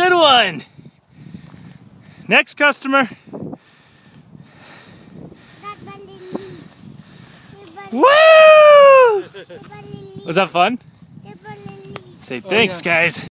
Good one. Next customer. Woo! Was that fun? Say thanks, oh, guys.